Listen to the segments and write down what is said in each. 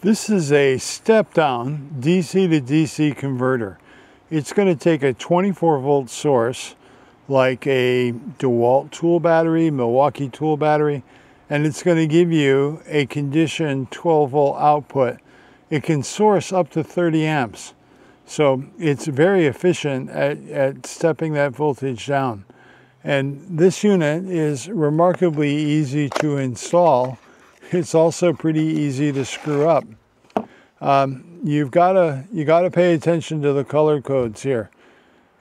This is a step down DC to DC converter. It's going to take a 24 volt source like a DeWalt tool battery, Milwaukee tool battery, and it's going to give you a conditioned 12 volt output. It can source up to 30 amps. So it's very efficient at, at stepping that voltage down. And this unit is remarkably easy to install. It's also pretty easy to screw up. Um, you've got to you got to pay attention to the color codes here.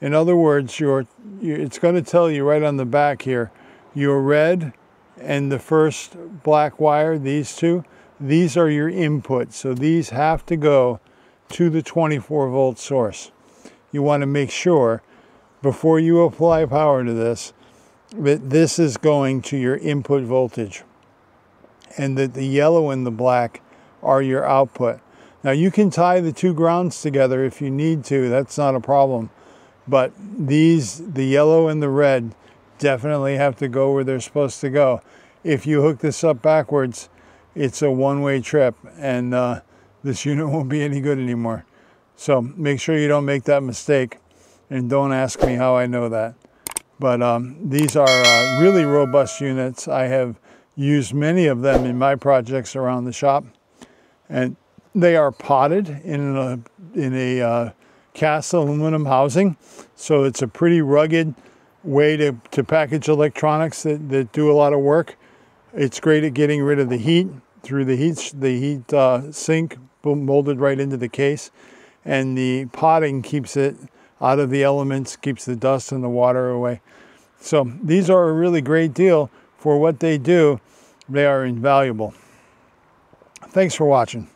In other words, your it's going to tell you right on the back here, your red and the first black wire, these two, these are your inputs. So these have to go to the 24 volt source. You want to make sure before you apply power to this that this is going to your input voltage and that the yellow and the black are your output. Now you can tie the two grounds together if you need to, that's not a problem. But these, the yellow and the red, definitely have to go where they're supposed to go. If you hook this up backwards, it's a one-way trip and uh, this unit won't be any good anymore. So make sure you don't make that mistake and don't ask me how I know that. But um, these are uh, really robust units. I have used many of them in my projects around the shop. And they are potted in a, in a uh, cast aluminum housing. So it's a pretty rugged way to, to package electronics that, that do a lot of work. It's great at getting rid of the heat through the heat, the heat uh, sink molded right into the case. And the potting keeps it out of the elements, keeps the dust and the water away. So these are a really great deal for what they do. They are invaluable. Thanks for watching.